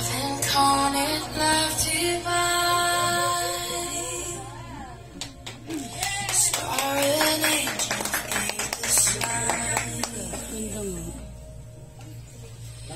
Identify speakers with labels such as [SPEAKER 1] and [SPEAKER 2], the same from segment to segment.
[SPEAKER 1] Love incarnate, love divine. Star and angel the.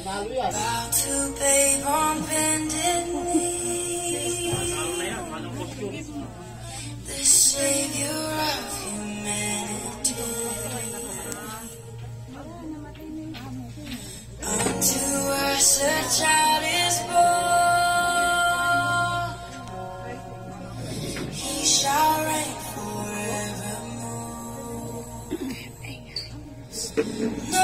[SPEAKER 1] About to babe on bended knee. No!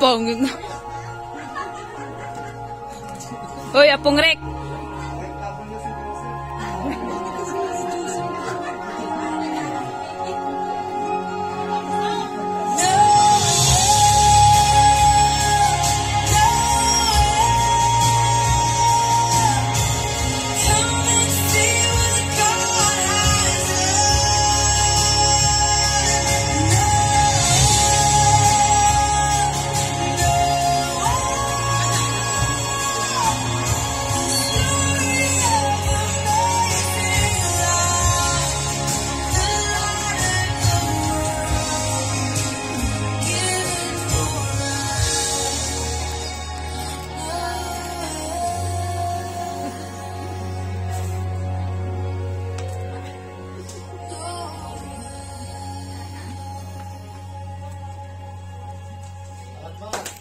[SPEAKER 1] Pangin
[SPEAKER 2] na. Hoy, apong rek. Bye.